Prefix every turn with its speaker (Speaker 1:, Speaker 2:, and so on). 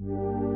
Speaker 1: you